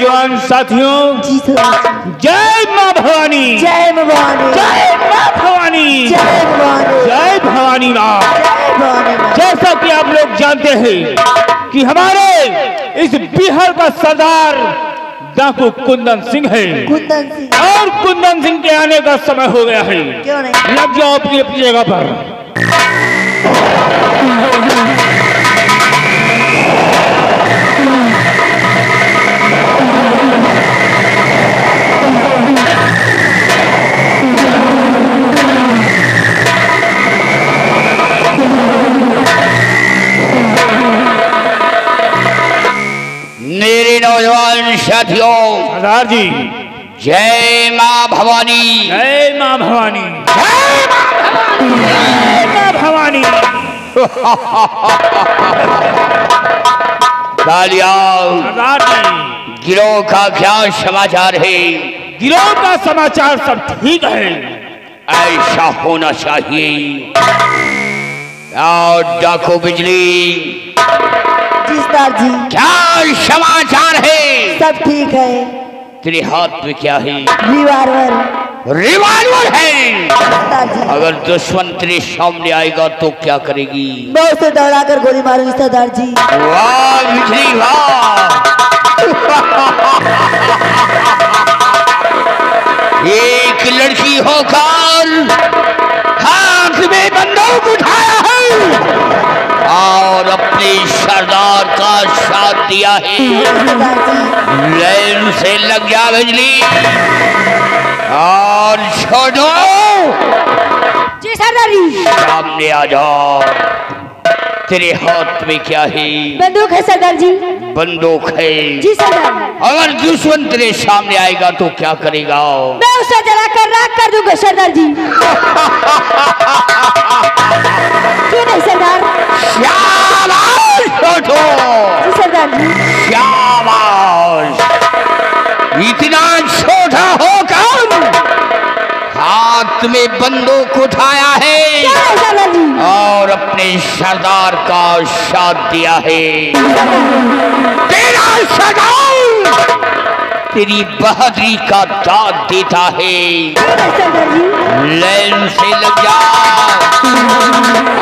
नौजवान साथियों जय माँ भवानी। जय माँ भवानी। जय माँ भवानी। जय भवानी। जय भवानी माँ। जय भवानी माँ। जैसा कि आप लोग जानते हैं कि हमारे इस बिहार का सरदार डाकू कुंदन सिंह है। कुंदन सिंह। और कुंदन सिंह के आने का समय हो गया है। क्यों नहीं? लग जाओ अपनी अपनी जगह पर। सरदार जी। जय माँ भवानी। जय माँ भवानी। जय माँ भवानी। कालिया सरदार जी। गिरोह का क्या समाचार है? गिरोह का समाचार सब ठीक है। ऐसा होना चाहिए। और डाकू बिजली। जी। क्या समाचार है? सब ठीक है। तेरे हाथ में क्या है? रिवाल्वर। रिवॉल्वर है। अगर दुश्मन तेरे सामने आएगा तो क्या करेगी? मैं उसे दौड़ा कर गोली मारूँगी सरदार जी वाह बिजली वाह। एक लड़की होकर हाथ में बंदूक उठाया है। और अपने सरदार का साथ दिया है। लैन लाइन से लग जा बिजली। और छोड़ो। जी सरदारी सामने आ जाओ। तेरे हाथ में क्या है? बंदूक है सरदार जी। बंदूक है। जी सरदार अगर दुश्मन तेरे सामने आएगा तो क्या करेगा? मैं उसे जलाकर राख कर दूँगा सरदार जी। क्यों नहीं सरदार? जी सरदार जी। शाबाश इतना छोटा होकर हाथ में बंदूक उठाया है। क्या है सरदार जी? और अपने सरदार साथ दिया है। तेरा सरदार तेरी बहादुरी का दाद देता है। लाइन से लग जा।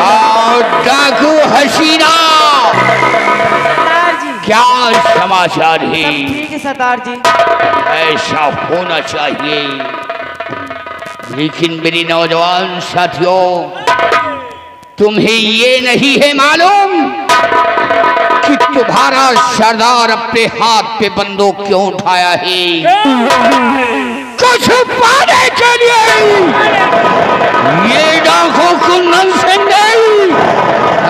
और डाकू हसीना। क्या समाचार है? ठीक है सरदार जी। ऐसा होना चाहिए। लेकिन मेरी नौजवान साथियों तुम्हें ये नहीं है मालूम कि तुम्हारा सरदार अपने हाथ पे बंदूक क्यों उठाया है? कुछ पाने के लिए। ये डाकू कुंदन सिंह ने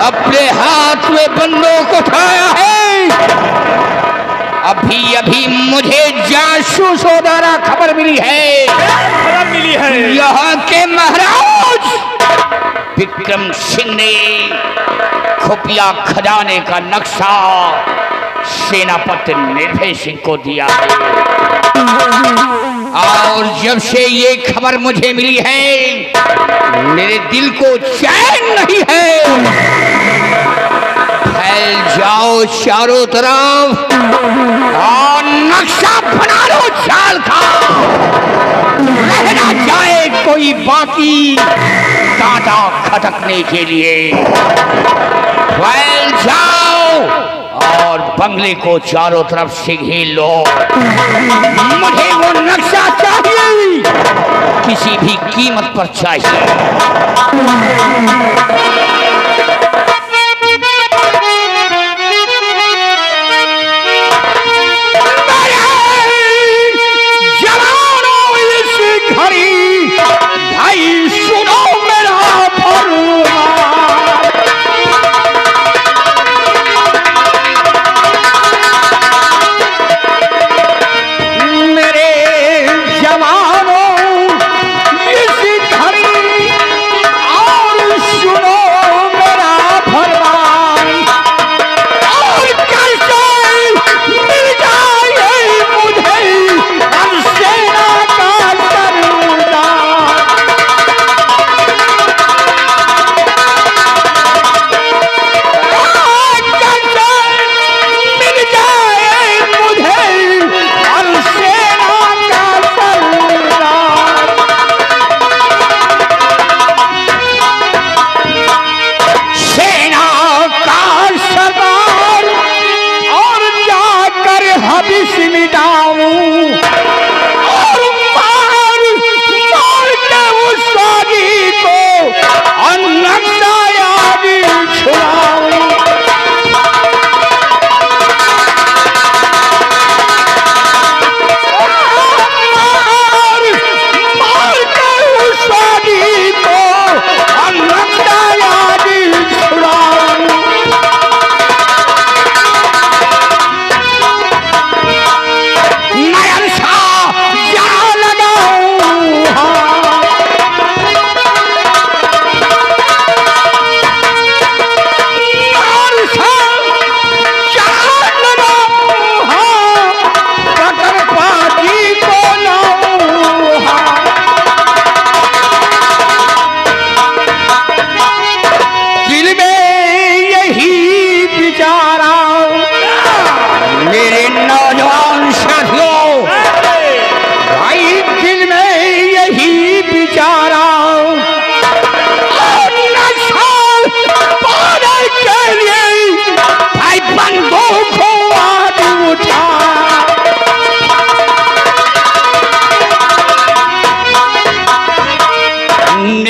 अपने हाथ में बंदूक उठाया है। अभी अभी मुझे जासूसों द्वारा खबर मिली है। खबर मिली है। यहाँ के विक्रम सिंह ने खुफिया खजाने का नक्शा सेनापति निर्भय सिंह को दिया। और जब से ये खबर मुझे मिली है, मेरे दिल को चैन नहीं है। फैल जाओ चारों तरफ़। नक्शा बना लो चाल का रह ना जाए कोई बाकी। कांटा खटकने के लिए। फैल जाओ और बंगले को चारों तरफ़ से घेर लो। मुझे वो नक्शा चाहिए। किसी भी कीमत पर चाहिए।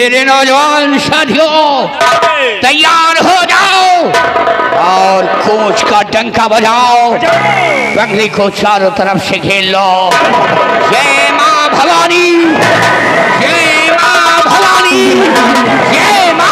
मेरे नौजवान साथियों, तैयार हो जाओ और कोच का डंका बजाओ। पगली को चारों तरफ़ से खेल लो। जय माँ भवानी, जय माँ भवानी, जय माँ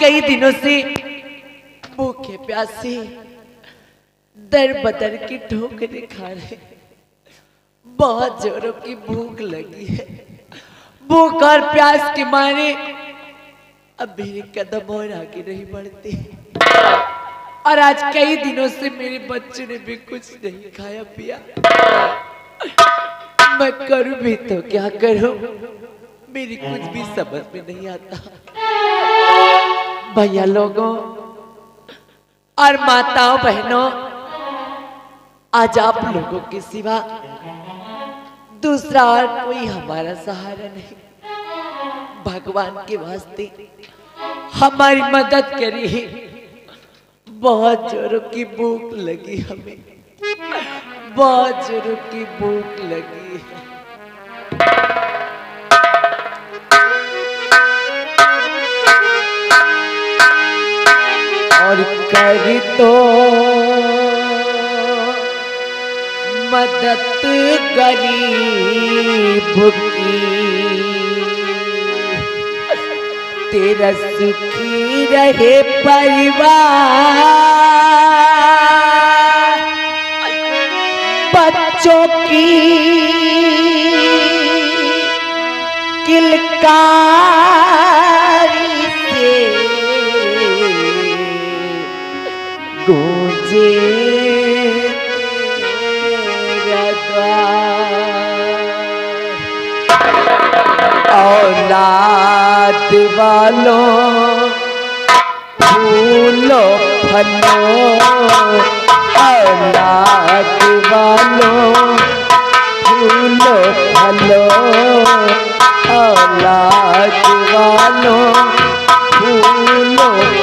कई दिनों से भूखे प्यासे, दर बदर की ठोकरें खा रहे। बहुत जोरों की भूख लगी है। भूख और प्यास के मारे अब मेरे कदम और आगे नहीं बढ़ते। और आज कई दिनों से मेरे बच्चे ने भी कुछ नहीं खाया, पिया। मैं करूँ भी तो क्या करूँ? मेरी कुछ भी समझ में नहीं आता। भैया लोगों, और माताओं बहनों, आज आप लोगों के सिवा दूसरा और कोई हमारा सहारा नहीं। भगवान के वास्ते हमारी मदद करिए। बहुत जोरों की भूख लगी हमें। बहुत जोरों की भूख लगी। है कर तो मदद गरीब की। तेरा सुखी रहे परिवार। बच्चों की किलकारी गूंजे। औलाद वालों फूलों फलों औलाद वालों फूलों फलों औलाद वालों फलों